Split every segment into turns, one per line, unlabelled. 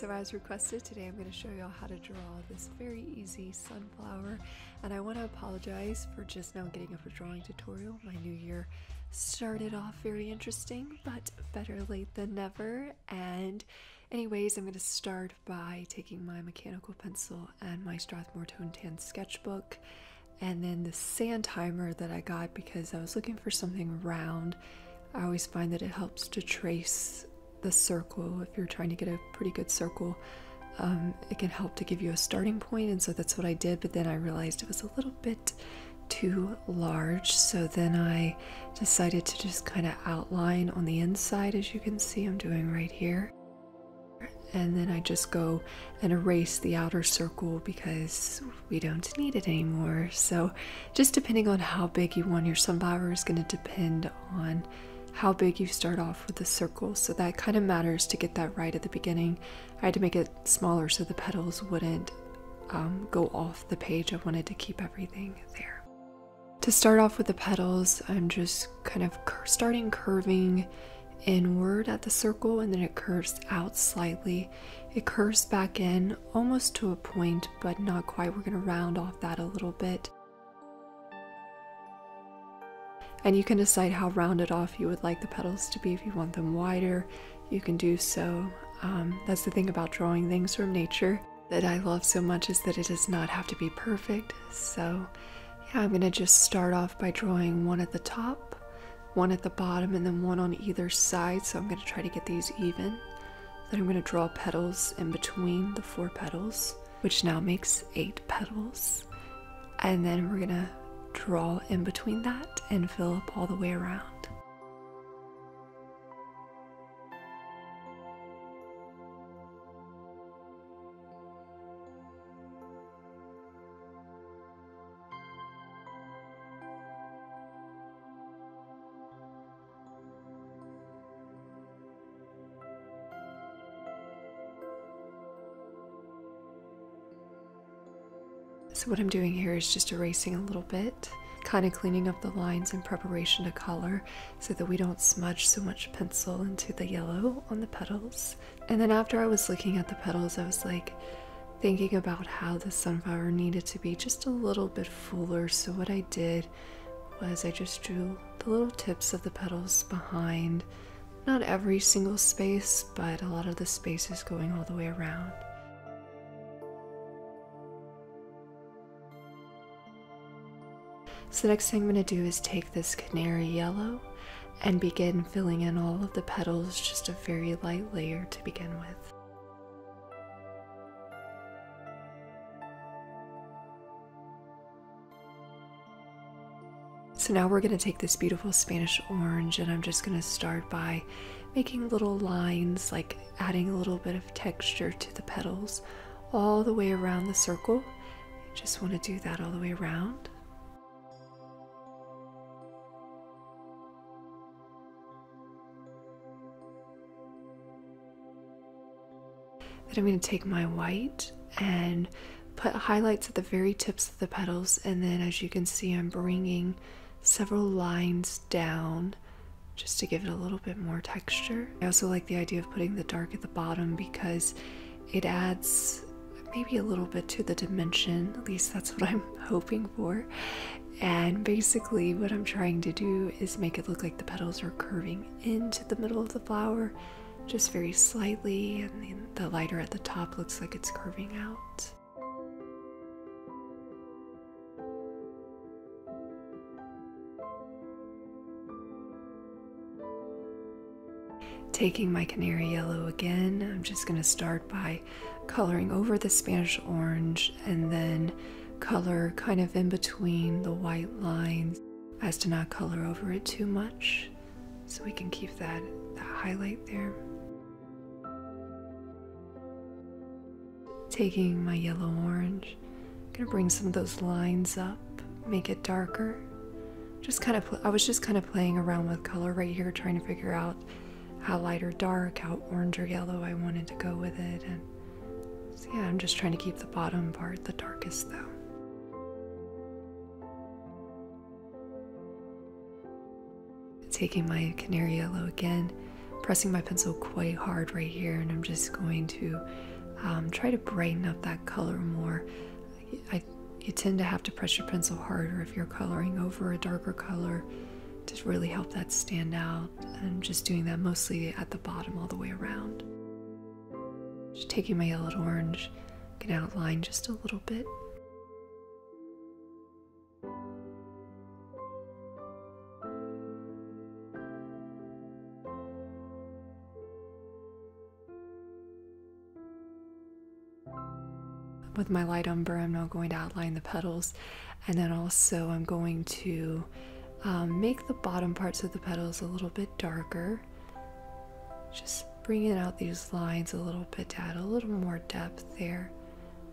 So as requested, today I'm going to show y'all how to draw this very easy sunflower. And I want to apologize for just now getting up a drawing tutorial. My new year started off very interesting, but better late than never. And anyways, I'm going to start by taking my mechanical pencil and my Strathmore Tone Tan sketchbook and then the sand timer that I got because I was looking for something round. I always find that it helps to trace the circle if you're trying to get a pretty good circle. Um, it can help to give you a starting point, and so that's what I did. But then I realized it was a little bit too large, so then I decided to just kind of outline on the inside, as you can see, I'm doing right here and then I just go and erase the outer circle because we don't need it anymore. So, just depending on how big you want your sunflower is going to depend on how big you start off with the circle. So, that kind of matters to get that right at the beginning. I had to make it smaller so the petals wouldn't um, go off the page. I wanted to keep everything there. To start off with the petals, I'm just kind of cur starting curving inward at the circle and then it curves out slightly. It curves back in almost to a point, but not quite. We're going to round off that a little bit. And you can decide how rounded off you would like the petals to be. If you want them wider, you can do so. Um, that's the thing about drawing things from nature that I love so much is that it does not have to be perfect. So, yeah, I'm going to just start off by drawing one at the top one at the bottom and then one on either side. So I'm going to try to get these even. Then I'm going to draw petals in between the four petals, which now makes eight petals. And then we're to draw in between that and fill up all the way around. What I'm doing here is just erasing a little bit, kind of cleaning up the lines in preparation to color so that we don't smudge so much pencil into the yellow on the petals. And then after I was looking at the petals, I was like thinking about how the sunflower needed to be just a little bit fuller. So what I did was I just drew the little tips of the petals behind not every single space, but a lot of the spaces going all the way around. So the next thing I'm going to do is take this canary yellow and begin filling in all of the petals, just a very light layer to begin with. So now we're going to take this beautiful Spanish orange and I'm just going to start by making little lines, like adding a little bit of texture to the petals all the way around the circle. Just want to do that all the way around. Then I'm going to take my white and put highlights at the very tips of the petals and then as you can see I'm bringing several lines down just to give it a little bit more texture. I also like the idea of putting the dark at the bottom because it adds maybe a little bit to the dimension, at least that's what I'm hoping for. And basically what I'm trying to do is make it look like the petals are curving into the middle of the flower just very slightly, and the lighter at the top looks like it's curving out. Taking my canary yellow again, I'm just going to start by coloring over the Spanish orange and then color kind of in between the white lines as to not color over it too much so we can keep that, that highlight there. Taking my yellow orange, I'm gonna bring some of those lines up, make it darker. Just kind of, I was just kind of playing around with color right here, trying to figure out how light or dark, how orange or yellow I wanted to go with it. And so yeah, I'm just trying to keep the bottom part the darkest though. Taking my canary yellow again, pressing my pencil quite hard right here, and I'm just going to um, try to brighten up that color more. I, you tend to have to press your pencil harder if you're coloring over a darker color to really help that stand out. And I'm just doing that mostly at the bottom all the way around. Just taking my yellow to orange, can outline just a little bit. With my light umber, I'm now going to outline the petals, and then also I'm going to um, make the bottom parts of the petals a little bit darker. Just bringing out these lines a little bit to add a little more depth there.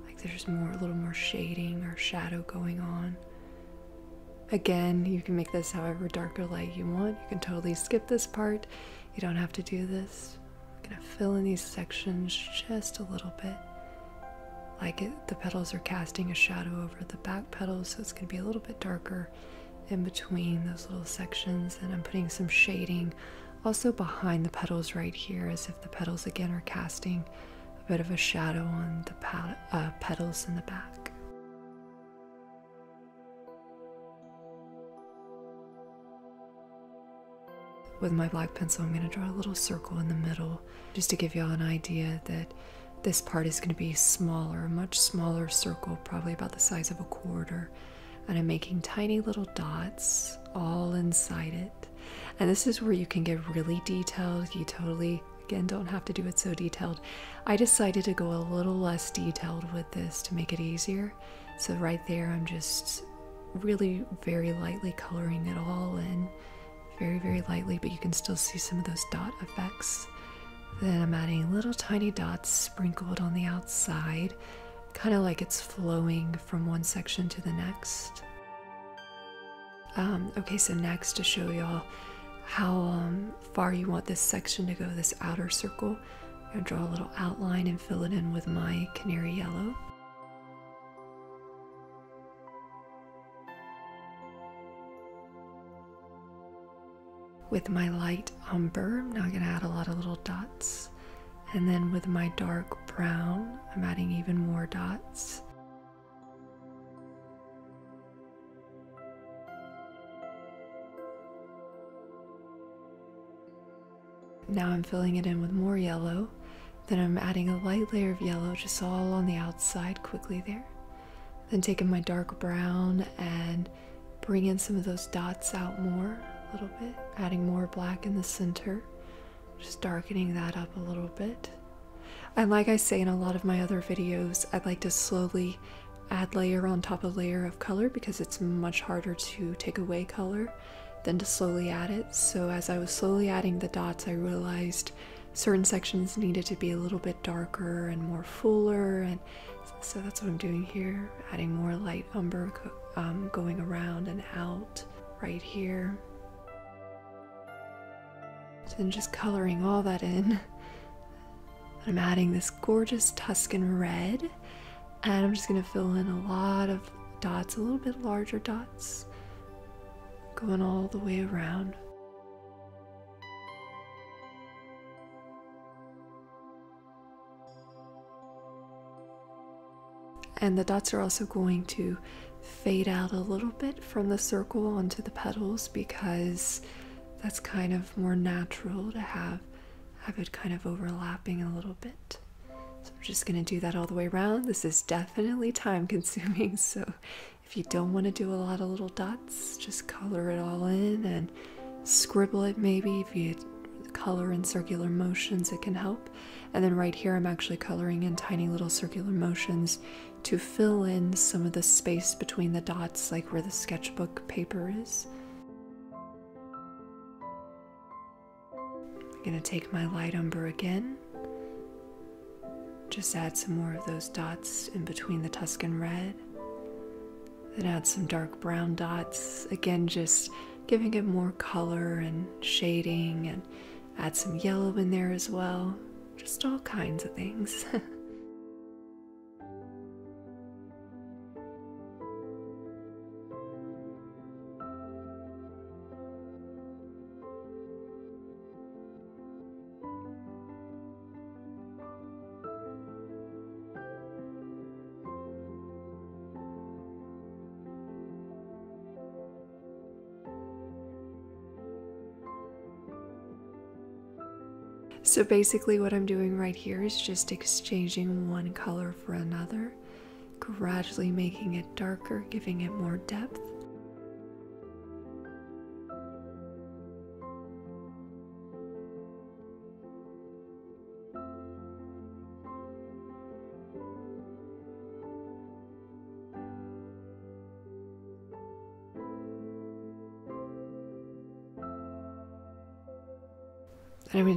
Like there's more, a little more shading or shadow going on. Again, you can make this however dark or light you want. You can totally skip this part. You don't have to do this. I'm gonna fill in these sections just a little bit. Like it, the petals are casting a shadow over the back petals, so it's gonna be a little bit darker in between those little sections and I'm putting some shading also behind the petals right here as if the petals again are casting a bit of a shadow on the uh, petals in the back. With my black pencil, I'm going to draw a little circle in the middle just to give you all an idea that this part is going to be smaller, a much smaller circle, probably about the size of a quarter and I'm making tiny little dots all inside it. And this is where you can get really detailed. You totally, again, don't have to do it so detailed. I decided to go a little less detailed with this to make it easier. So right there, I'm just really very lightly coloring it all in. Very, very lightly, but you can still see some of those dot effects. Then I'm adding little tiny dots sprinkled on the outside kind of like it's flowing from one section to the next. Um, okay, so next to show y'all how um, far you want this section to go, this outer circle, I'm to draw a little outline and fill it in with my canary yellow. With my light umber, I'm now going to add a lot of little dots. And then with my dark brown, I'm adding even more dots. Now I'm filling it in with more yellow. Then I'm adding a light layer of yellow just all on the outside quickly there. Then taking my dark brown and bringing in some of those dots out more little bit, adding more black in the center. Just darkening that up a little bit. And like I say in a lot of my other videos, I'd like to slowly add layer on top of layer of color because it's much harder to take away color than to slowly add it. So as I was slowly adding the dots, I realized certain sections needed to be a little bit darker and more fuller and so that's what I'm doing here, adding more light umber um, going around and out right here. And just coloring all that in. I'm adding this gorgeous Tuscan red, and I'm just going to fill in a lot of dots, a little bit larger dots, going all the way around. And the dots are also going to fade out a little bit from the circle onto the petals because that's kind of more natural to have have it kind of overlapping a little bit. So I'm just going to do that all the way around. This is definitely time consuming, so if you don't want to do a lot of little dots, just color it all in and scribble it maybe. If you color in circular motions, it can help. And then right here, I'm actually coloring in tiny little circular motions to fill in some of the space between the dots, like where the sketchbook paper is. Going to take my light umber again. Just add some more of those dots in between the Tuscan red. Then add some dark brown dots. Again, just giving it more color and shading, and add some yellow in there as well. Just all kinds of things. So basically what I'm doing right here is just exchanging one color for another, gradually making it darker, giving it more depth.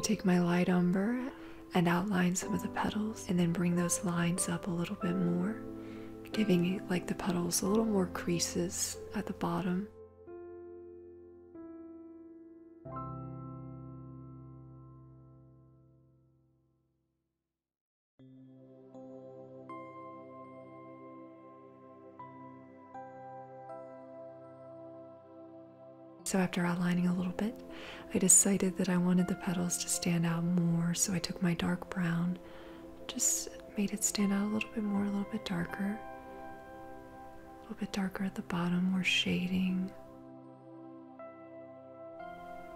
Going to take my light umber and outline some of the petals and then bring those lines up a little bit more, giving like the petals a little more creases at the bottom. So, after outlining a little bit, I decided that I wanted the petals to stand out more. So, I took my dark brown, just made it stand out a little bit more, a little bit darker, a little bit darker at the bottom, more shading.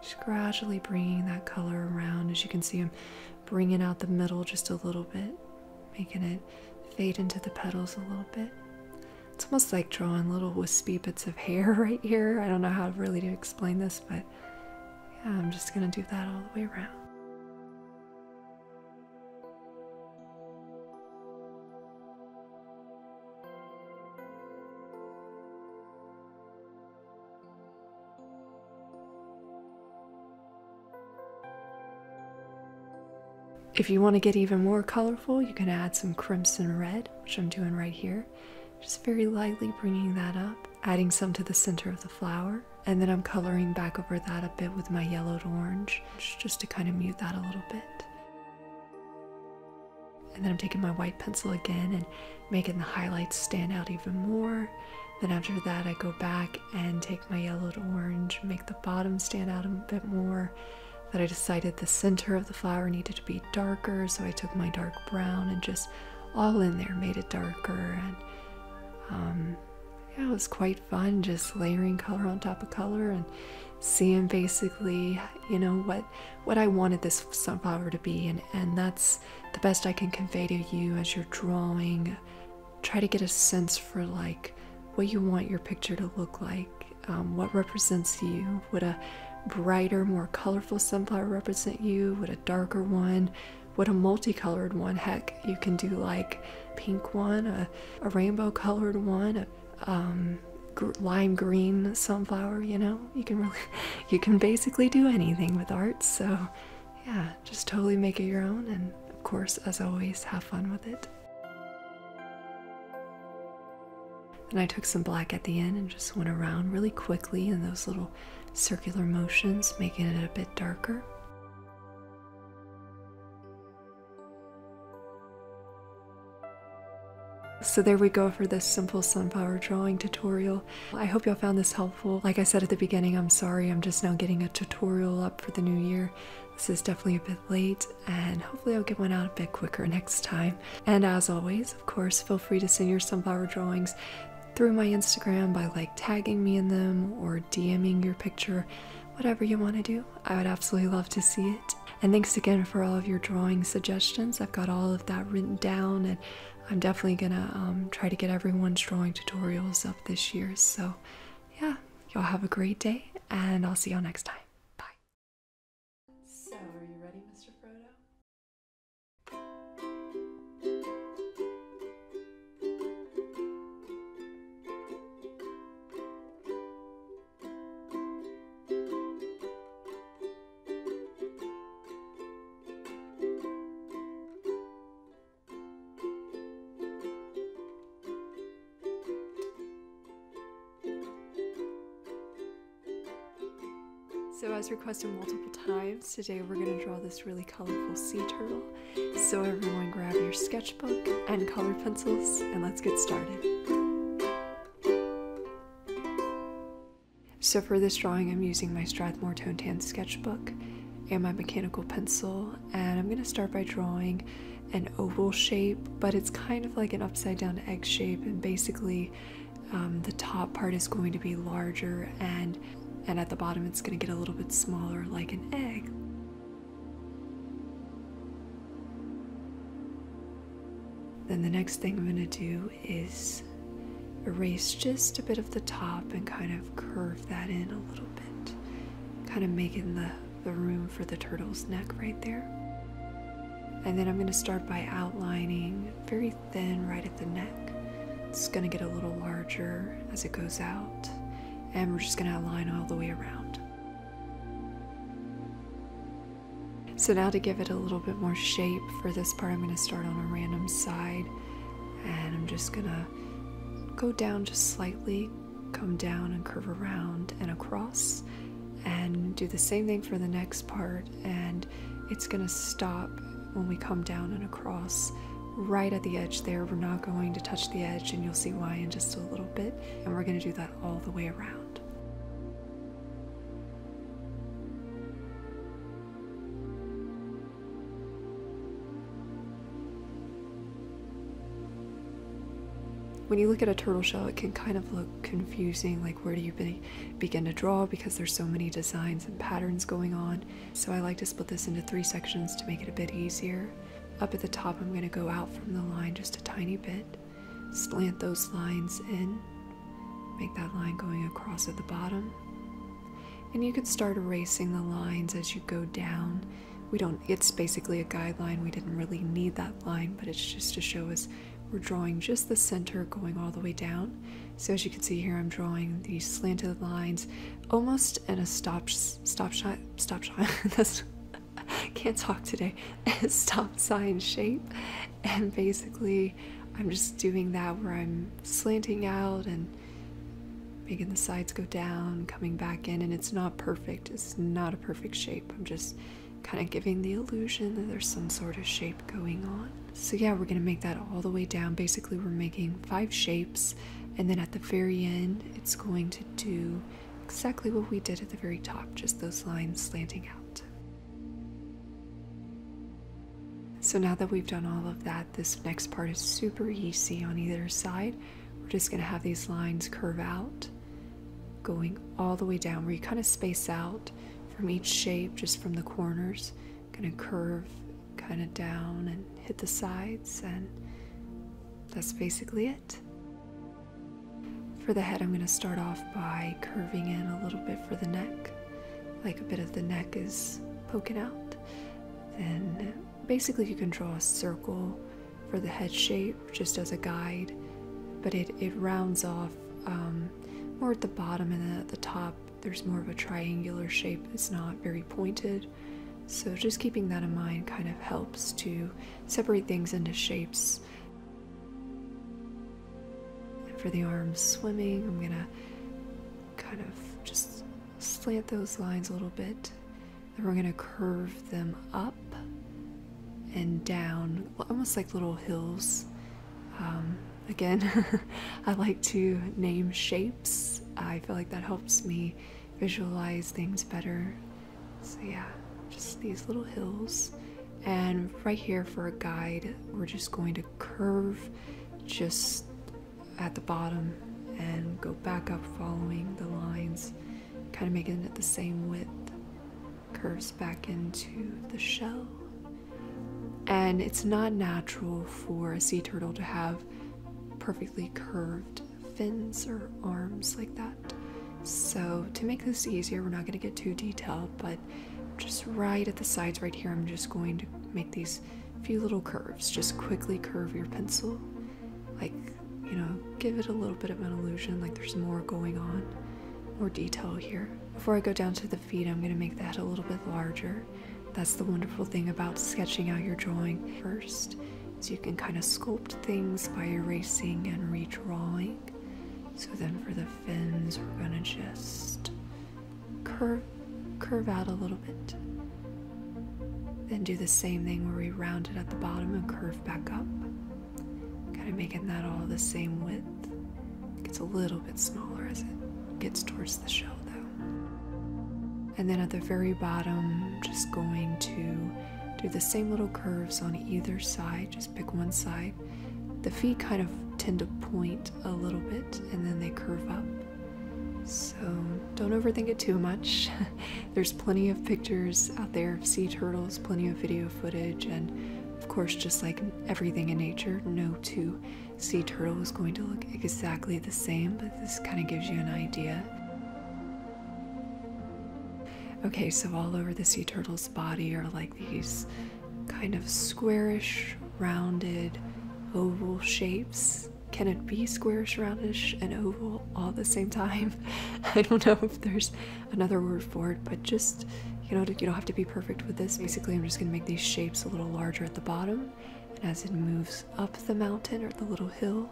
Just gradually bringing that color around. As you can see, I'm bringing out the middle just a little bit, making it fade into the petals a little bit. It's almost like drawing little wispy bits of hair right here. I don't know how to really to explain this, but I'm just gonna do that all the way around. If you want to get even more colorful, you can add some crimson red, which I'm doing right here. Just very lightly bringing that up, adding some to the center of the flower, and then I'm coloring back over that a bit with my yellowed orange, just to kind of mute that a little bit. And then I'm taking my white pencil again and making the highlights stand out even more. Then after that, I go back and take my yellowed orange, make the bottom stand out a bit more. Then I decided the center of the flower needed to be darker, so I took my dark brown and just all in there made it darker and um, yeah, it was quite fun just layering color on top of color and seeing basically, you know, what what I wanted this sunflower to be, and and that's the best I can convey to you as you're drawing. Try to get a sense for like what you want your picture to look like, um, what represents you. Would a brighter, more colorful sunflower represent you? Would a darker one? Would a multicolored one? Heck, you can do like pink one, a, a rainbow colored one, a um, gr lime green sunflower. You know, you can really, you can basically do anything with art. So, yeah, just totally make it your own, and of course, as always, have fun with it. And I took some black at the end and just went around really quickly in those little circular motions, making it a bit darker. So there we go for this simple sunflower drawing tutorial. I hope y'all found this helpful. Like I said at the beginning, I'm sorry I'm just now getting a tutorial up for the new year. This is definitely a bit late and hopefully I'll get one out a bit quicker next time. And as always, of course, feel free to send your sunflower drawings through my Instagram by like tagging me in them or DMing your picture, whatever you want to do. I would absolutely love to see it. And thanks again for all of your drawing suggestions. I've got all of that written down and I'm definitely gonna um, try to get everyone's drawing tutorials up this year. So, yeah, y'all have a great day, and I'll see y'all next time. Requested multiple times, today we're going to draw this really colorful sea turtle. So, everyone, grab your sketchbook and color pencils and let's get started. So, for this drawing, I'm using my Strathmore Tone Tan sketchbook and my mechanical pencil, and I'm going to start by drawing an oval shape, but it's kind of like an upside down egg shape, and basically, um, the top part is going to be larger and and at the bottom it's going to get a little bit smaller like an egg. Then the next thing I'm going to do is erase just a bit of the top and kind of curve that in a little bit, kind of making the, the room for the turtle's neck right there. And then I'm going to start by outlining very thin right at the neck. It's going to get a little larger as it goes out and we're just going to outline all the way around. So now to give it a little bit more shape for this part, I'm going to start on a random side and I'm just going to go down just slightly, come down and curve around and across and do the same thing for the next part and it's going to stop when we come down and across right at the edge there. We're not going to touch the edge and you'll see why in just a little bit and we're going to do that all the way around. When you look at a turtle shell, it can kind of look confusing, like where do you be, begin to draw because there's so many designs and patterns going on. So I like to split this into three sections to make it a bit easier. Up at the top, I'm going to go out from the line just a tiny bit, slant those lines in, make that line going across at the bottom. And you can start erasing the lines as you go down. We don't, it's basically a guideline. We didn't really need that line, but it's just to show us we're drawing just the center going all the way down. So as you can see here, I'm drawing these slanted lines almost in a stop stop shot stop shot. That's can't talk today. stop sign shape, and basically, I'm just doing that where I'm slanting out and making the sides go down, coming back in, and it's not perfect. It's not a perfect shape. I'm just kind of giving the illusion that there's some sort of shape going on. So yeah, we're gonna make that all the way down. Basically, we're making five shapes, and then at the very end, it's going to do exactly what we did at the very top, just those lines slanting out. So now that we've done all of that, this next part is super easy on either side. We're just gonna have these lines curve out, going all the way down where you kind of space out from each shape, just from the corners, gonna curve kind of down and hit the sides, and that's basically it. For the head, I'm going to start off by curving in a little bit for the neck, like a bit of the neck is poking out. Then, basically, you can draw a circle for the head shape just as a guide, but it, it rounds off um, more at the bottom and then at the top. There's more of a triangular shape, it's not very pointed so, just keeping that in mind kind of helps to separate things into shapes. And for the arms swimming, I'm gonna kind of just slant those lines a little bit. Then we're gonna curve them up and down, almost like little hills. Um, again, I like to name shapes. I feel like that helps me visualize things better. So, yeah just these little hills. And right here for a guide, we're just going to curve just at the bottom and go back up following the lines, kind of making it the same width. Curves back into the shell. And it's not natural for a sea turtle to have perfectly curved fins or arms like that. So, to make this easier, we're not going to get too detailed, but just right at the sides right here, I'm just going to make these few little curves. Just quickly curve your pencil. Like, you know, give it a little bit of an illusion like there's more going on, more detail here. Before I go down to the feet, I'm going to make that a little bit larger. That's the wonderful thing about sketching out your drawing first, is you can kind of sculpt things by erasing and redrawing. So then for the fins, we're going to just curve curve out a little bit. Then do the same thing where we round it at the bottom and curve back up. Kind of making that all the same width. It gets a little bit smaller as it gets towards the shell though. And then at the very bottom, just going to do the same little curves on either side. Just pick one side. The feet kind of tend to point a little bit and then they curve up. So don't overthink it too much. There's plenty of pictures out there of sea turtles, plenty of video footage, and Of course, just like everything in nature, no two sea turtle is going to look exactly the same, but this kind of gives you an idea. Okay, so all over the sea turtle's body are like these kind of squarish, rounded, oval shapes. Can it be squarish, roundish, and oval all at the same time? I don't know if there's another word for it, but just, you know, you don't have to be perfect with this. Basically, I'm just going to make these shapes a little larger at the bottom. And as it moves up the mountain or the little hill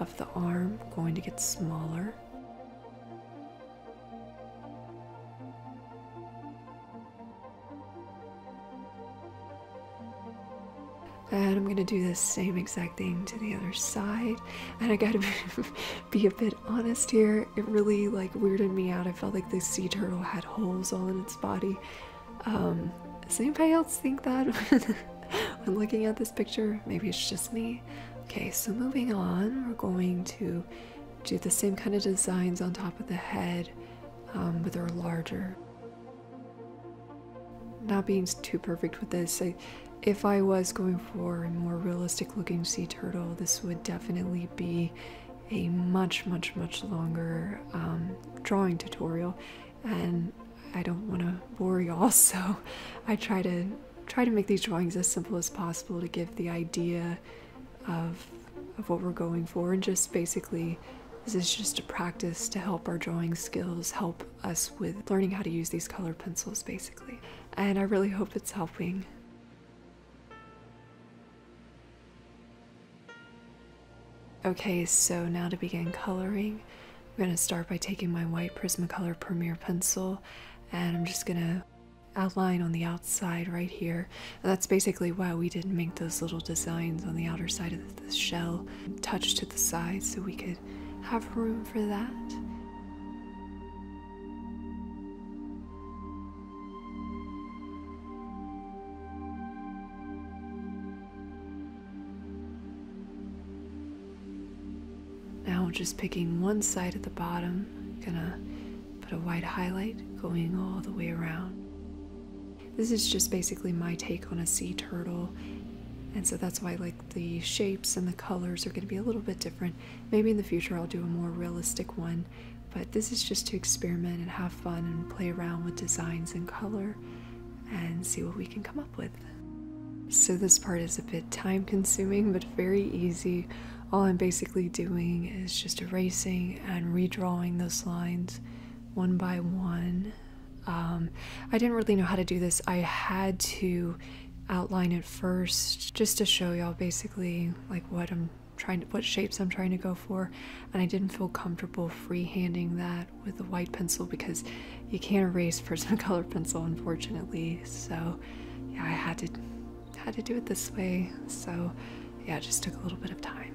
of the arm, going to get smaller. And I'm gonna do the same exact thing to the other side. And I gotta be, a bit honest here. It really like weirded me out. I felt like the sea turtle had holes all in its body. Um, does anybody else think that when looking at this picture? Maybe it's just me. Okay, so moving on, we're going to do the same kind of designs on top of the head, um, but they're larger. Not being too perfect with this, I, if I was going for a more realistic looking sea turtle, this would definitely be a much, much, much longer um, drawing tutorial. And I don't want to bore y'all, so I try to try to make these drawings as simple as possible to give the idea of of what we're going for and just basically this is just a practice to help our drawing skills, help us with learning how to use these color pencils basically. And I really hope it's helping. Okay, so now to begin coloring, I'm going to start by taking my white Prismacolor Premier pencil and I'm just going to outline on the outside right here. And that's basically why we didn't make those little designs on the outer side of the shell touch to the side so we could have room for that. Just picking one side at the bottom. Gonna put a white highlight going all the way around. This is just basically my take on a sea turtle. And so that's why like the shapes and the colors are to be a little bit different. Maybe in the future I'll do a more realistic one, but this is just to experiment and have fun and play around with designs and color and see what we can come up with. So this part is a bit time consuming but very easy all I'm basically doing is just erasing and redrawing those lines one by one. Um, I didn't really know how to do this. I had to outline it first just to show y'all basically like what I'm trying to what shapes I'm trying to go for and I didn't feel comfortable freehanding that with a white pencil because you can't erase Prismacolor pencil unfortunately so yeah I had to had to do it this way so yeah it just took a little bit of time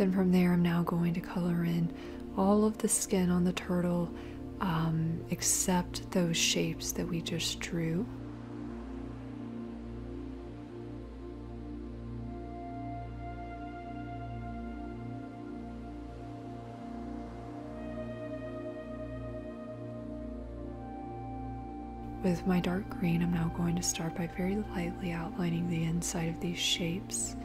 Then from there, I'm now going to color in all of the skin on the turtle um, except those shapes that we just drew. With my dark green, I'm now going to start by very lightly outlining the inside of these shapes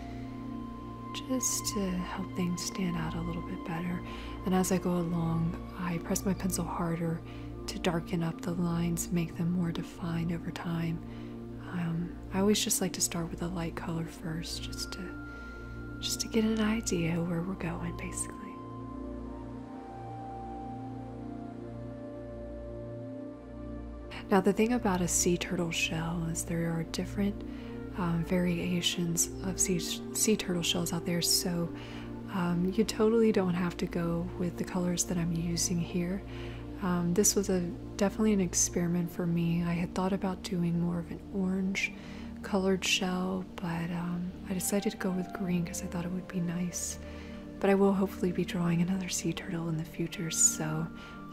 just to help things stand out a little bit better. And as I go along, I press my pencil harder to darken up the lines, make them more defined over time. Um, I always just like to start with a light color first, just to just to get an idea where we're going, basically. Now, the thing about a sea turtle shell is there are different um, variations of sea, sea turtle shells out there, so um, you totally don't have to go with the colors that I'm using here. Um, this was a definitely an experiment for me. I had thought about doing more of an orange colored shell, but um, I decided to go with green because I thought it would be nice. But I will hopefully be drawing another sea turtle in the future, so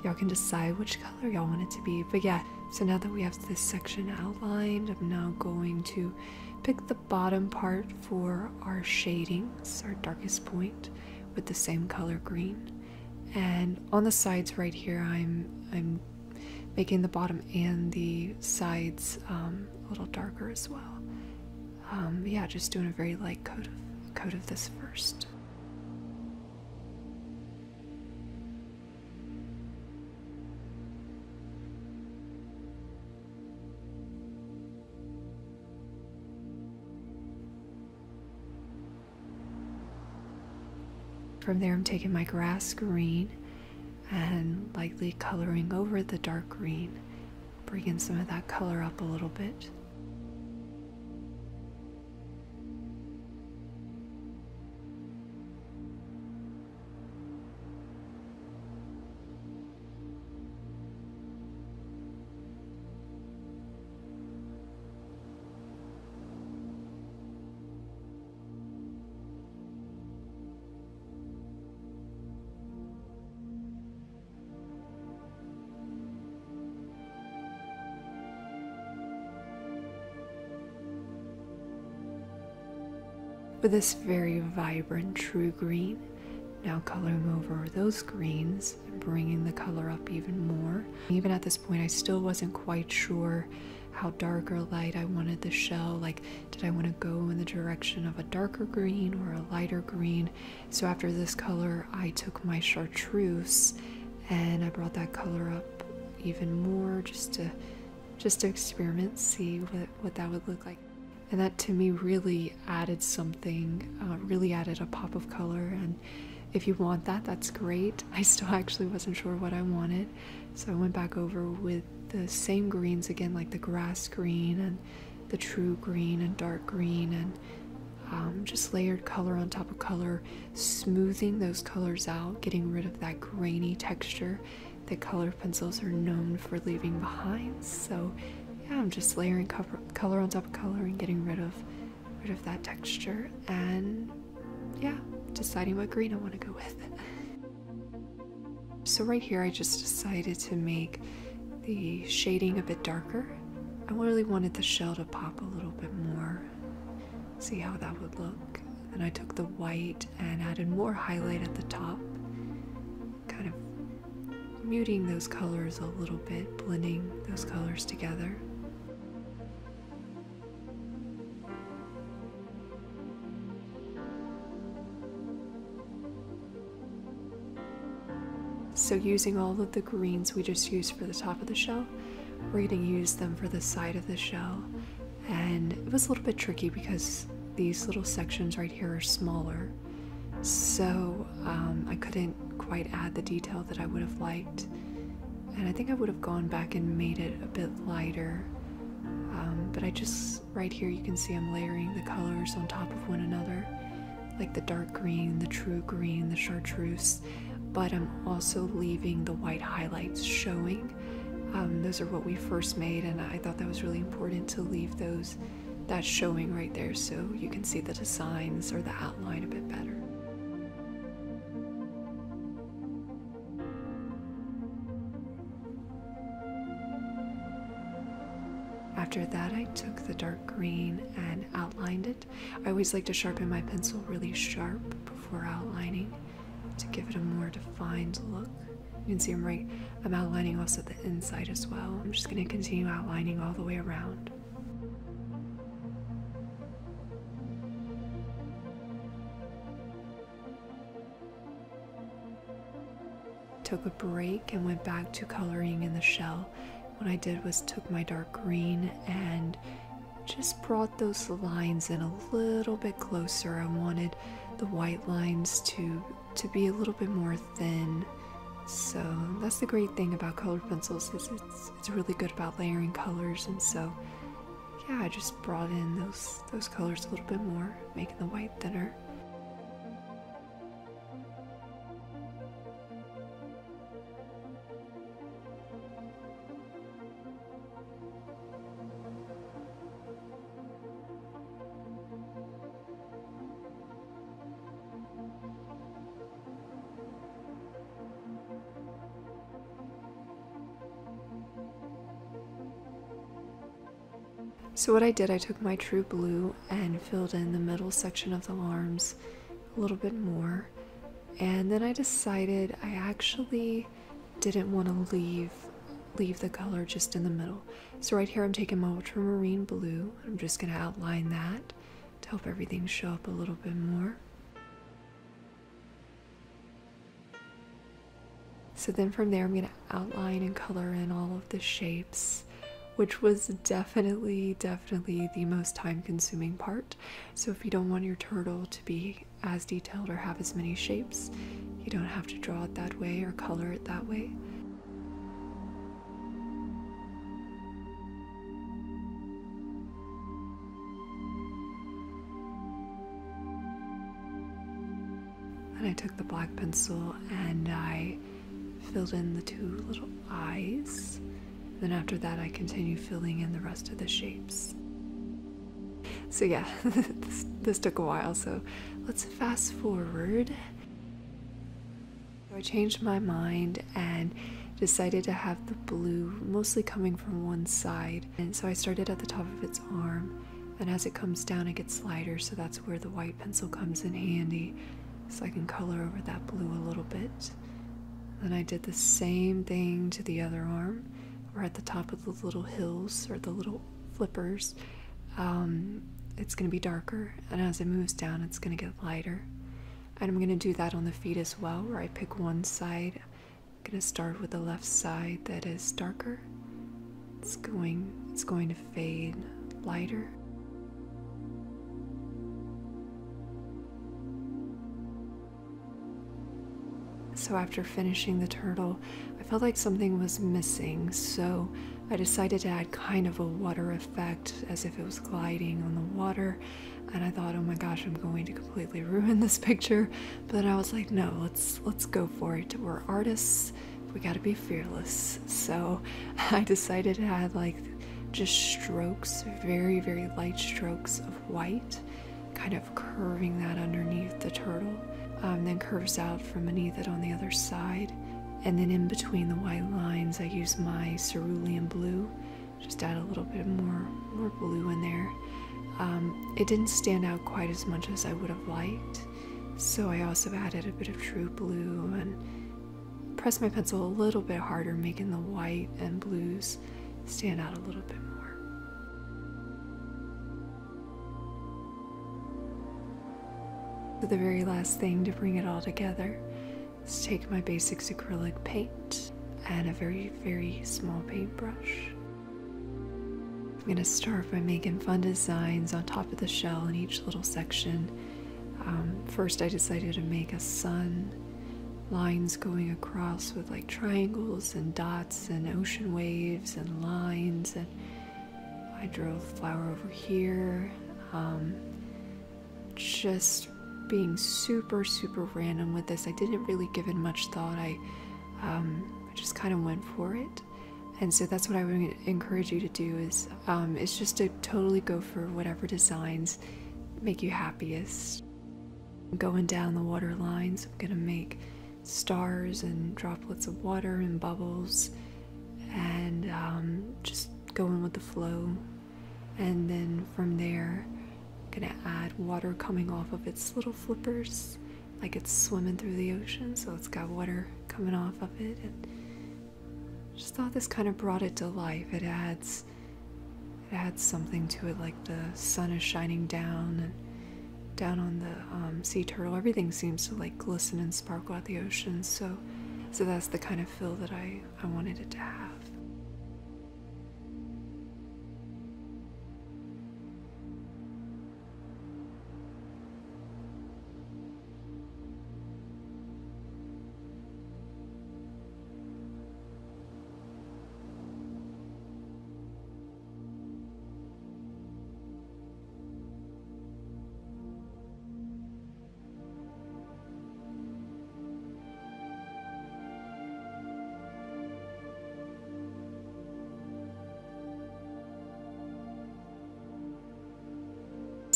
y'all can decide which color y'all want it to be. But yeah, so now that we have this section outlined, I'm now going to pick the bottom part for our shadings, our darkest point, with the same color green. And on the sides right here, I'm I'm making the bottom and the sides um, a little darker as well. Um, yeah, just doing a very light coat of, coat of this first. From there, I'm taking my grass green and lightly coloring over the dark green, bringing some of that color up a little bit. With this very vibrant true green. Now coloring over those greens and bringing the color up even more. Even at this point, I still wasn't quite sure how dark or light I wanted the shell. Like, did I want to go in the direction of a darker green or a lighter green? So after this color, I took my chartreuse and I brought that color up even more just to just to experiment, see what, what that would look like and that to me really added something uh, really added a pop of color. And if you want that that's great. I still actually wasn't sure what i wanted. So i went back over with the same greens again like the grass green and the true green and dark green and um, just layered color on top of color smoothing those colors out getting rid of that grainy texture that color pencils are known for leaving behind. So yeah, I'm just layering cover, color on top of color and getting rid of rid of that texture and yeah, deciding what green I want to go with. so right here I just decided to make the shading a bit darker. I really wanted the shell to pop a little bit more. See how that would look. Then I took the white and added more highlight at the top. Kind of muting those colors a little bit, blending those colors together. So using all of the greens we just used for the top of the shell, we're going to use them for the side of the shell. And it was a little bit tricky because these little sections right here are smaller. So um, I couldn't quite add the detail that I would have liked. And I think I would have gone back and made it a bit lighter. Um, but I just, right here, you can see I'm layering the colors on top of one another. Like the dark green, the true green, the chartreuse but I'm also leaving the white highlights showing. Um, those are what we first made, and I thought that was really important to leave those that showing right there so you can see the designs or the outline a bit better. After that, I took the dark green and outlined it. I always like to sharpen my pencil really sharp before outlining to give it a more defined look. You can see I'm right, I'm outlining also the inside as well. I'm just going to continue outlining all the way around. Took a break and went back to coloring in the shell. What I did was took my dark green and just brought those lines in a little bit closer. I wanted the white lines to to be a little bit more thin. So that's the great thing about colored pencils is it's it's really good about layering colors and so yeah, I just brought in those those colors a little bit more, making the white thinner. So what I did, I took my true blue and filled in the middle section of the arms a little bit more. And then I decided I actually didn't want to leave leave the color just in the middle. So right here I'm taking my ultramarine blue. I'm just going to outline that to help everything show up a little bit more. So then from there, I'm going to outline and color in all of the shapes, which was definitely, definitely the most time consuming part. So if you don't want your turtle to be as detailed or have as many shapes, you don't have to draw it that way or color it that way. And I took the black pencil and I filled in the two little eyes. Then after that, I continue filling in the rest of the shapes. So yeah, this, this took a while, so let's fast forward. I changed my mind and decided to have the blue mostly coming from one side. And so I started at the top of its arm, and as it comes down, it gets lighter, so that's where the white pencil comes in handy. So I can color over that blue a little bit. Then I did the same thing to the other arm. We're at the top of the little hills or the little flippers. Um, it's going to be darker, and as it moves down, it's going to get lighter. And I'm going to do that on the feet as well, where I pick one side. I'm going to start with the left side that is darker. It's going, it's going to fade lighter. So after finishing the turtle, I felt like something was missing, so I decided to add kind of a water effect as if it was gliding on the water. And I thought, oh my gosh, I'm going to completely ruin this picture. But then I was like, no, let's let's go for it. We're artists. We got to be fearless. So I decided to add like just strokes, very very light strokes of white, kind of curving that underneath the turtle um, then curves out from beneath it on the other side. And then in between the white lines, I use my cerulean blue. Just add a little bit more, more blue in there. Um, it didn't stand out quite as much as I would have liked, so I also added a bit of true blue and pressed my pencil a little bit harder, making the white and blues stand out a little bit more. So the very last thing to bring it all together is take my basics acrylic paint and a very, very small paintbrush. I'm going to start by making fun designs on top of the shell in each little section. Um, first, I decided to make a sun, lines going across with like triangles and dots and ocean waves and lines. And I drew a flower over here. Um, just being super, super random with this. I didn't really give it much thought. I, um, I just kind of went for it. And so that's what I would encourage you to do is, um, is just to totally go for whatever designs make you happiest. Going down the water lines, I'm gonna make stars and droplets of water and bubbles and um, just going with the flow. And then from there, gonna add water coming off of its little flippers like it's swimming through the ocean so it's got water coming off of it. And just thought this kind of brought it to life. It adds it adds something to it like the sun is shining down and down on the um, sea turtle. Everything seems to like glisten and sparkle at the ocean so so that's the kind of feel that I, I wanted it to have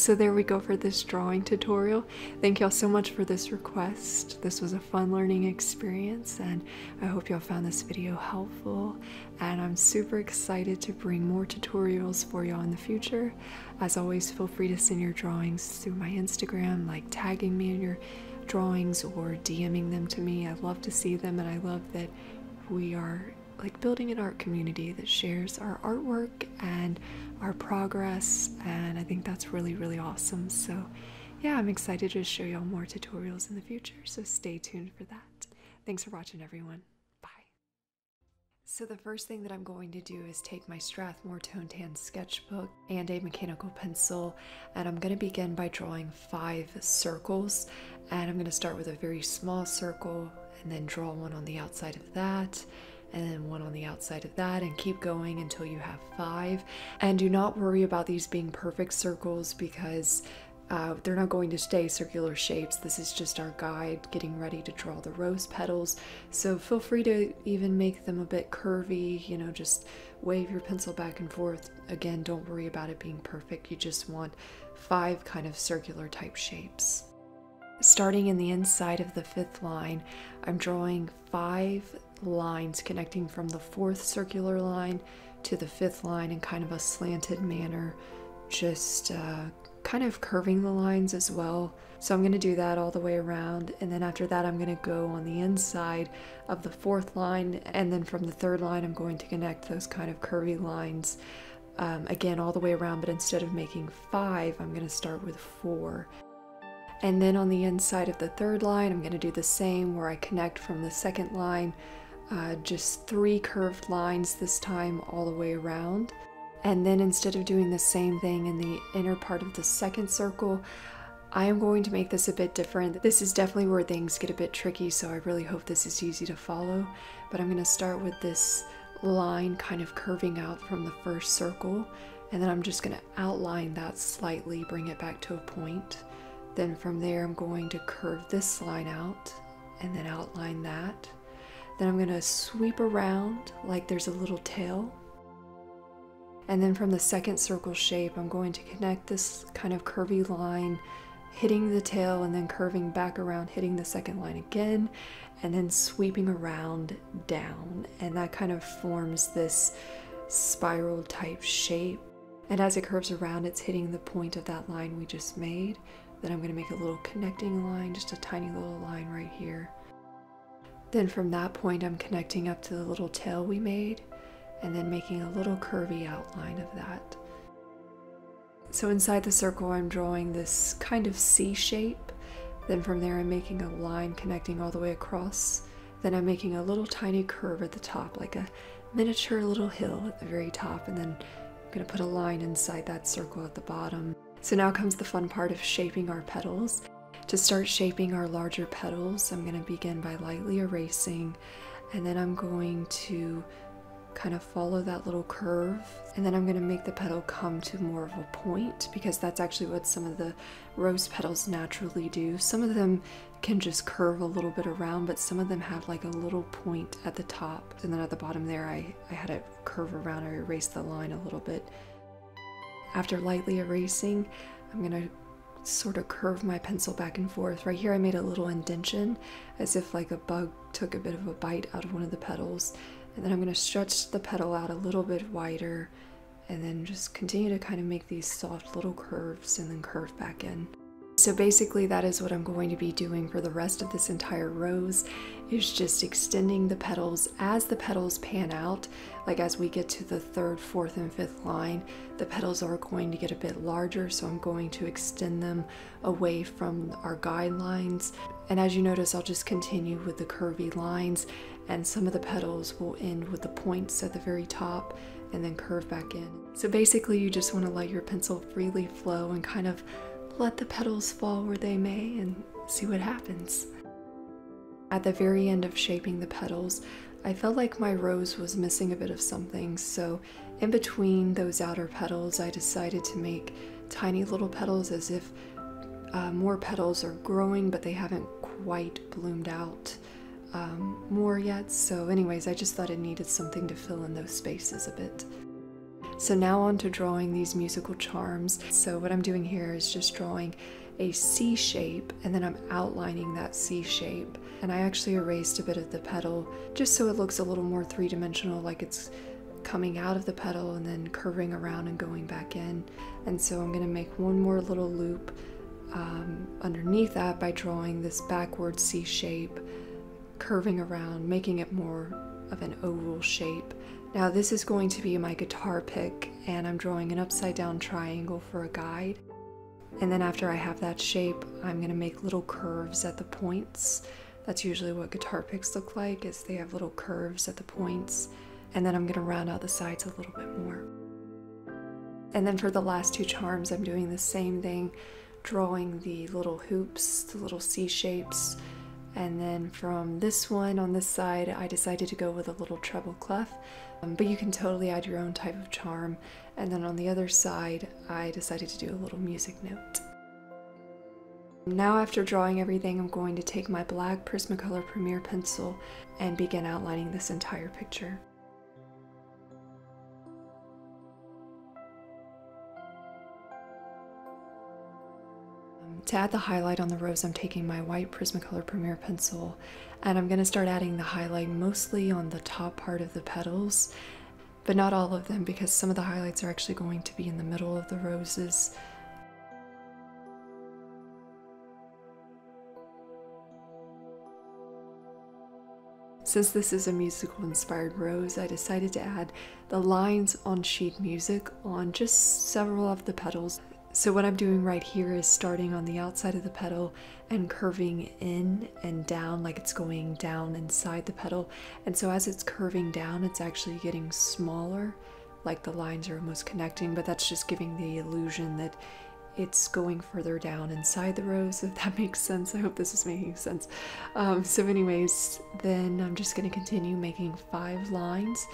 So there we go for this drawing tutorial. Thank y'all so much for this request. This was a fun learning experience and I hope y'all found this video helpful and I'm super excited to bring more tutorials for y'all in the future. As always, feel free to send your drawings through my Instagram, like tagging me in your drawings or DMing them to me. I love to see them and I love that we are like building an art community that shares our artwork and our progress and I think that's really really awesome. So yeah, I'm excited to show y'all more tutorials in the future, so stay tuned for that. Thanks for watching everyone. Bye. So the first thing that I'm going to do is take my Strathmore Tone Tan sketchbook and a mechanical pencil and I'm going to begin by drawing five circles and I'm going to start with a very small circle and then draw one on the outside of that and then one on the outside of that and keep going until you have five and do not worry about these being perfect circles because uh, they're not going to stay circular shapes. This is just our guide getting ready to draw the rose petals. So feel free to even make them a bit curvy, you know, just wave your pencil back and forth. Again, don't worry about it being perfect. You just want five kind of circular type shapes. Starting in the inside of the fifth line, I'm drawing five lines connecting from the fourth circular line to the fifth line in kind of a slanted manner, just uh, kind of curving the lines as well. So I'm going to do that all the way around and then after that I'm going to go on the inside of the fourth line and then from the third line I'm going to connect those kind of curvy lines um, again all the way around but instead of making five I'm going to start with four. And then on the inside of the third line I'm going to do the same where I connect from the second line uh, just three curved lines this time all the way around. And then instead of doing the same thing in the inner part of the second circle, I am going to make this a bit different. This is definitely where things get a bit tricky, so I really hope this is easy to follow. But I'm going to start with this line kind of curving out from the first circle, and then I'm just going to outline that slightly, bring it back to a point. Then from there, I'm going to curve this line out and then outline that. Then I'm going to sweep around like there's a little tail and then from the second circle shape, I'm going to connect this kind of curvy line, hitting the tail and then curving back around, hitting the second line again, and then sweeping around down. And that kind of forms this spiral type shape. And as it curves around, it's hitting the point of that line we just made. Then I'm going to make a little connecting line, just a tiny little line right here. Then from that point, I'm connecting up to the little tail we made and then making a little curvy outline of that. So inside the circle, I'm drawing this kind of C shape. Then from there, I'm making a line connecting all the way across. Then I'm making a little tiny curve at the top, like a miniature little hill at the very top. And then I'm going to put a line inside that circle at the bottom. So now comes the fun part of shaping our petals. To start shaping our larger petals, I'm going to begin by lightly erasing, and then I'm going to kind of follow that little curve and then I'm going to make the petal come to more of a point because that's actually what some of the rose petals naturally do. Some of them can just curve a little bit around but some of them have like a little point at the top and then at the bottom there I, I had it curve around or erase the line a little bit. After lightly erasing I'm going to sort of curve my pencil back and forth. Right here I made a little indentation as if like a bug took a bit of a bite out of one of the petals and then I'm going to stretch the petal out a little bit wider and then just continue to kind of make these soft little curves and then curve back in. So basically that is what I'm going to be doing for the rest of this entire rose is just extending the petals. As the petals pan out like as we get to the third, fourth, and fifth line the petals are going to get a bit larger. So I'm going to extend them away from our guidelines. And as you notice I'll just continue with the curvy lines and some of the petals will end with the points at the very top and then curve back in. So basically you just want to let your pencil freely flow and kind of let the petals fall where they may and see what happens. At the very end of shaping the petals, I felt like my rose was missing a bit of something, so in between those outer petals, I decided to make tiny little petals as if uh, more petals are growing, but they haven't quite bloomed out um, more yet. So, anyways, I just thought it needed something to fill in those spaces a bit. So, now on to drawing these musical charms. So, what I'm doing here is just drawing a C shape and then I'm outlining that C shape. And I actually erased a bit of the petal just so it looks a little more three dimensional, like it's coming out of the petal and then curving around and going back in. And so I'm going to make one more little loop um, underneath that by drawing this backward C shape curving around, making it more of an oval shape. Now this is going to be my guitar pick and I'm drawing an upside down triangle for a guide. And then after I have that shape, I'm gonna make little curves at the points. That's usually what guitar picks look like, is they have little curves at the points. And then I'm gonna round out the sides a little bit more. And then for the last two charms, I'm doing the same thing, drawing the little hoops, the little C shapes. And then from this one on this side, I decided to go with a little treble clef. Um, but you can totally add your own type of charm. And then on the other side, I decided to do a little music note. Now after drawing everything, I'm going to take my black Prismacolor Premier pencil and begin outlining this entire picture. Um, to add the highlight on the rose, I'm taking my white Prismacolor Premier pencil and I'm going to start adding the highlight mostly on the top part of the petals but not all of them because some of the highlights are actually going to be in the middle of the roses. Since this is a musical inspired rose, I decided to add the lines on sheet music on just several of the petals so what I'm doing right here is starting on the outside of the petal and curving in and down like it's going down inside the petal. And so as it's curving down, it's actually getting smaller, like the lines are almost connecting, but that's just giving the illusion that it's going further down inside the rose, if that makes sense. I hope this is making sense. Um, so anyways, then I'm just going to continue making five lines,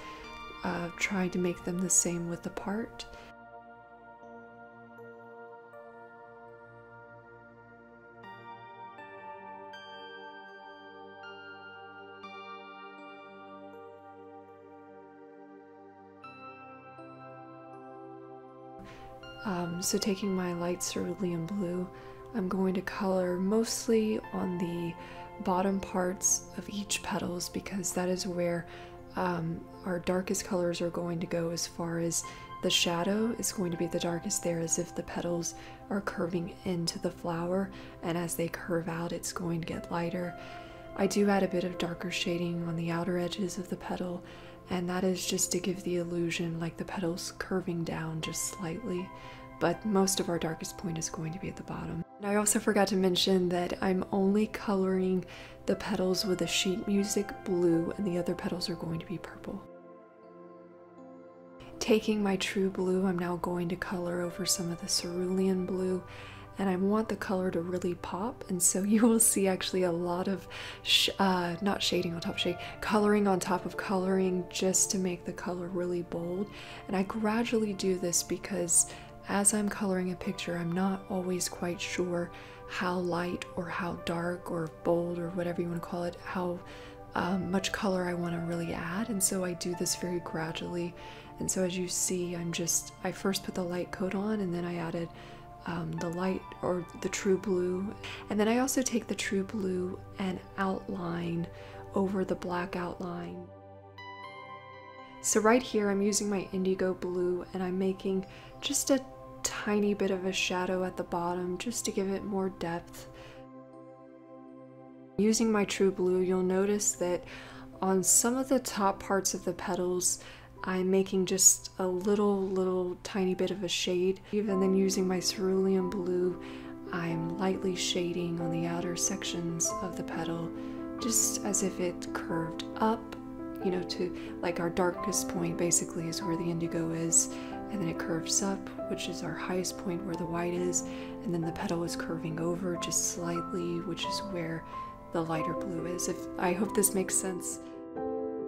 uh, trying to make them the same width apart. Um, so taking my light cerulean blue, I'm going to color mostly on the bottom parts of each petals because that is where um, our darkest colors are going to go as far as the shadow is going to be the darkest there as if the petals are curving into the flower. And as they curve out it's going to get lighter. I do add a bit of darker shading on the outer edges of the petal and that is just to give the illusion like the petals curving down just slightly but most of our darkest point is going to be at the bottom. And I also forgot to mention that I'm only coloring the petals with the sheet music blue and the other petals are going to be purple. Taking my true blue, I'm now going to color over some of the cerulean blue and I want the color to really pop and so you will see actually a lot of sh uh, not shading on top of shade coloring on top of coloring just to make the color really bold. And I gradually do this because as I'm coloring a picture I'm not always quite sure how light or how dark or bold or whatever you want to call it how um, much color I want to really add. And so I do this very gradually. And so as you see I'm just I first put the light coat on and then I added um, the light or the true blue. And then I also take the true blue and outline over the black outline. So right here I'm using my indigo blue and I'm making just a tiny bit of a shadow at the bottom just to give it more depth. Using my true blue you'll notice that on some of the top parts of the petals I'm making just a little, little tiny bit of a shade. Even then using my cerulean blue, I'm lightly shading on the outer sections of the petal, just as if it curved up, you know, to like our darkest point basically is where the indigo is, and then it curves up, which is our highest point where the white is, and then the petal is curving over just slightly, which is where the lighter blue is. If I hope this makes sense.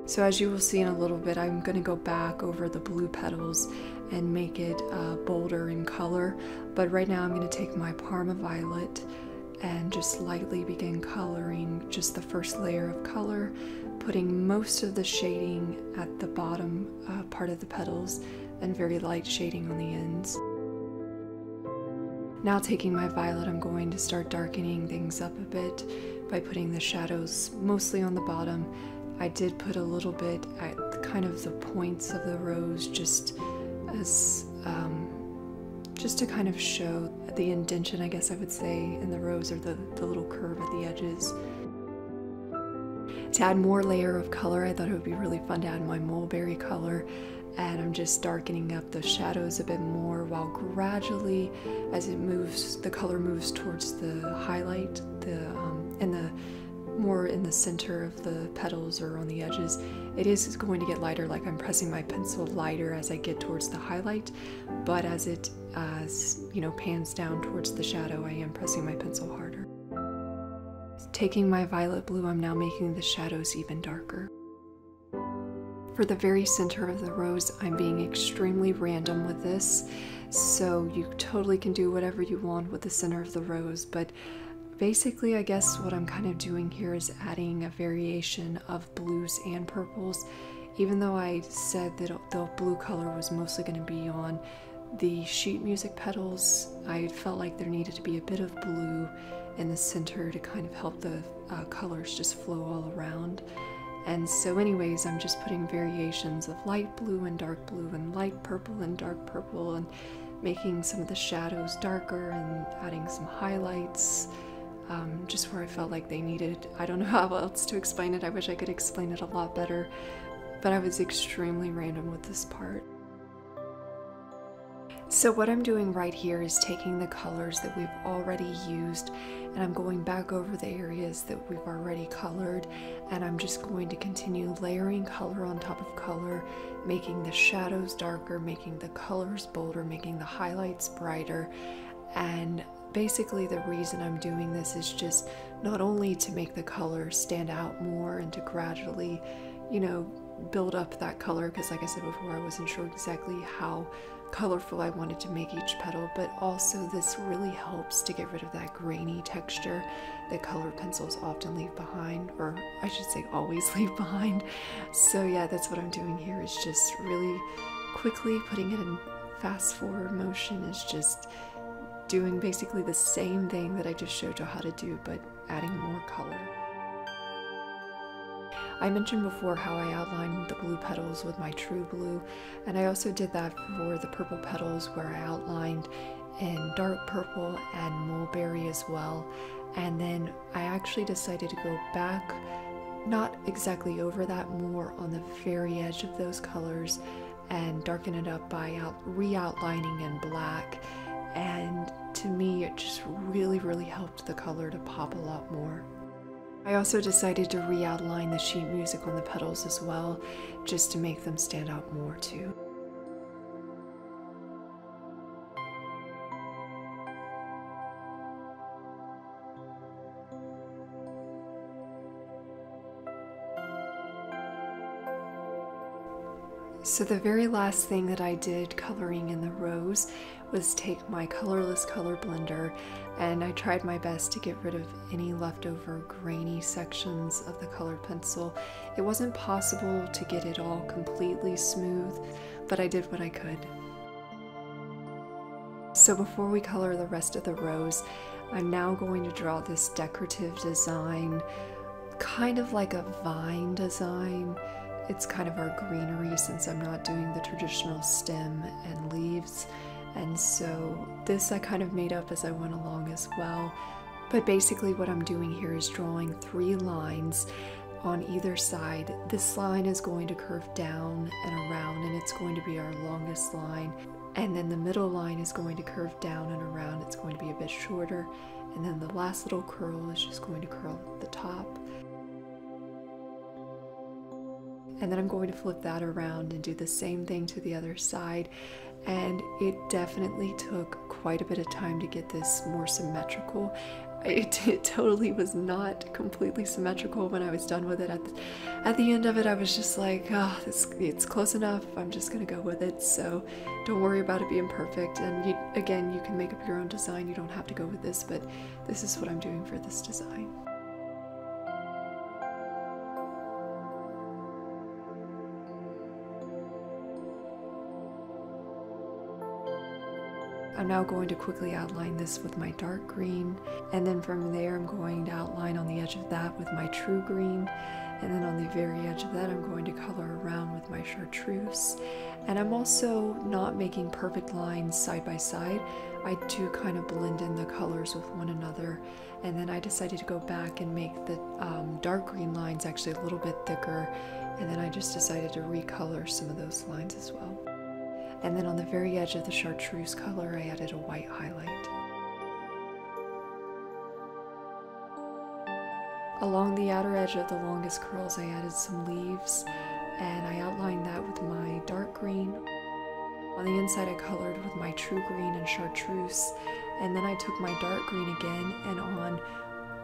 So as you will see in a little bit, I'm going to go back over the blue petals and make it uh, bolder in color. But right now I'm going to take my Parma Violet and just lightly begin coloring just the first layer of color, putting most of the shading at the bottom uh, part of the petals and very light shading on the ends. Now taking my violet, I'm going to start darkening things up a bit by putting the shadows mostly on the bottom I did put a little bit at kind of the points of the rose just as um, just to kind of show the indention I guess I would say in the rose or the, the little curve at the edges. To add more layer of color, I thought it would be really fun to add my mulberry color and I'm just darkening up the shadows a bit more while gradually as it moves the color moves towards the highlight the um, and the more in the center of the petals or on the edges. It is going to get lighter like I'm pressing my pencil lighter as I get towards the highlight but as it as you know pans down towards the shadow I am pressing my pencil harder. Taking my violet blue I'm now making the shadows even darker. For the very center of the rose, I'm being extremely random with this, so you totally can do whatever you want with the center of the rose, but basically I guess what I'm kind of doing here is adding a variation of blues and purples. Even though I said that the blue color was mostly going to be on the sheet music petals, I felt like there needed to be a bit of blue in the center to kind of help the uh, colors just flow all around. And so, anyways, I'm just putting variations of light blue and dark blue and light purple and dark purple and making some of the shadows darker and adding some highlights um, just where I felt like they needed. I don't know how else to explain it. I wish I could explain it a lot better, but I was extremely random with this part. So what I'm doing right here is taking the colors that we've already used and I'm going back over the areas that we've already colored and I'm just going to continue layering color on top of color, making the shadows darker, making the colors bolder, making the highlights brighter. And basically the reason I'm doing this is just not only to make the color stand out more and to gradually, you know, build up that color because like I said before I wasn't sure exactly how colorful I wanted to make each petal, but also this really helps to get rid of that grainy texture that colored pencils often leave behind, or I should say always leave behind. So yeah, that's what I'm doing here is just really quickly putting it in fast forward motion is just doing basically the same thing that I just showed you how to do, but adding more color. I mentioned before how I outlined the blue petals with my true blue, and I also did that for the purple petals where I outlined in dark purple and mulberry as well. And then I actually decided to go back, not exactly over that, more on the very edge of those colors and darken it up by out, re-outlining in black. And to me, it just really, really helped the color to pop a lot more. I also decided to re-outline the sheet music on the petals as well, just to make them stand out more too. So the very last thing that I did coloring in the rose was take my colorless color blender and I tried my best to get rid of any leftover grainy sections of the colored pencil. It wasn't possible to get it all completely smooth, but I did what I could. So before we color the rest of the rose, I'm now going to draw this decorative design, kind of like a vine design it's kind of our greenery since I'm not doing the traditional stem and leaves. And so this I kind of made up as I went along as well. But basically what I'm doing here is drawing three lines on either side. This line is going to curve down and around and it's going to be our longest line. And then the middle line is going to curve down and around. It's going to be a bit shorter. And then the last little curl is just going to curl at the top. and then I'm going to flip that around and do the same thing to the other side and it definitely took quite a bit of time to get this more symmetrical it, it, totally was not completely symmetrical when I was done with it. At the, at the end of it, I was just like, ah, oh, it's, it's close enough. I'm just going to go with it. So don't worry about it being perfect. And you, again, you can make up your own design. You don't have to go with this, but this is what I'm doing for this design. I'm now going to quickly outline this with my dark green and then from there I'm going to outline on the edge of that with my true green And then on the very edge of that, I'm going to color around with my chartreuse. And I'm also not making perfect lines side by side. I do kind of blend in the colors with one another. And then I decided to go back and make the um, dark green lines actually a little bit thicker. And then I just decided to recolor some of those lines as well. And then on the very edge of the chartreuse color, I added a white highlight. Along the outer edge of the longest curls, I added some leaves and I outlined that with my dark green. On the inside, I colored with my true green and chartreuse, and then I took my dark green again and on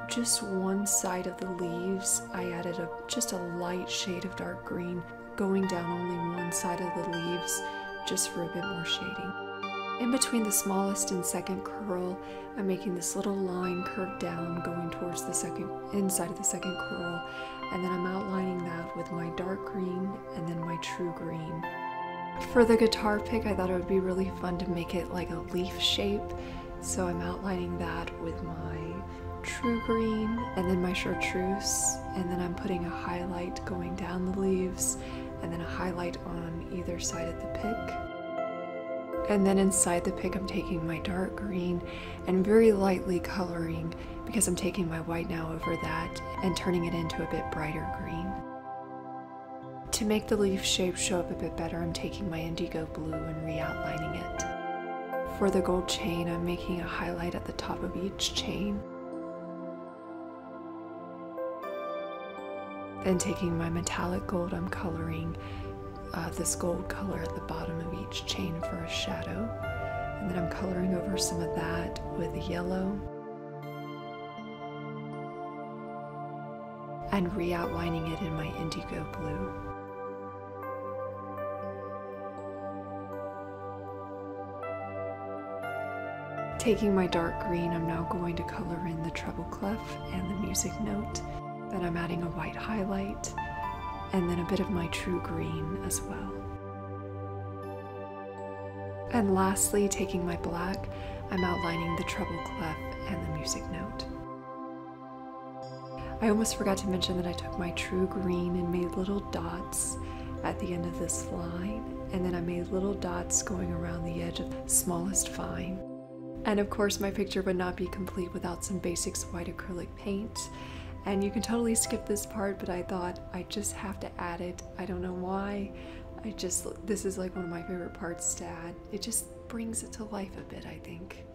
just one side of the leaves, I added a, just a light shade of dark green, going down only one side of the leaves just for a bit more shading. In between the smallest and second curl, I'm making this little line curve down going towards the second inside of the second curl, and then I'm outlining that with my dark green and then my true green. For the guitar pick, I thought it would be really fun to make it like a leaf shape, so I'm outlining that with my true green and then my chartreuse, and then I'm putting a highlight going down the leaves, and then a highlight on either side of the pick. And then inside the pick, I'm taking my dark green and very lightly coloring because I'm taking my white now over that and turning it into a bit brighter green. To make the leaf shape show up a bit better, I'm taking my indigo blue and re-outlining it. For the gold chain, I'm making a highlight at the top of each chain. Then taking my metallic gold, I'm coloring uh, this gold color at the bottom of each chain for a shadow. And then I'm coloring over some of that with yellow. And re-outlining it in my indigo blue. Taking my dark green, I'm now going to color in the treble clef and the music note. Then I'm adding a white highlight and then a bit of my true green as well. And lastly, taking my black, I'm outlining the treble clef and the music note. I almost forgot to mention that I took my true green and made little dots at the end of this line, and then I made little dots going around the edge of the smallest fine. And of course, my picture would not be complete without some basics white acrylic paint and you can totally skip this part, but I thought I just have to add it. I don't know why. I just, this is like one of my favorite parts to add. It just brings it to life a bit, I think.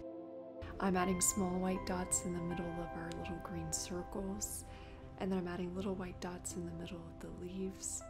I'm adding small white dots in the middle of our little green circles. And then I'm adding little white dots in the middle of the leaves.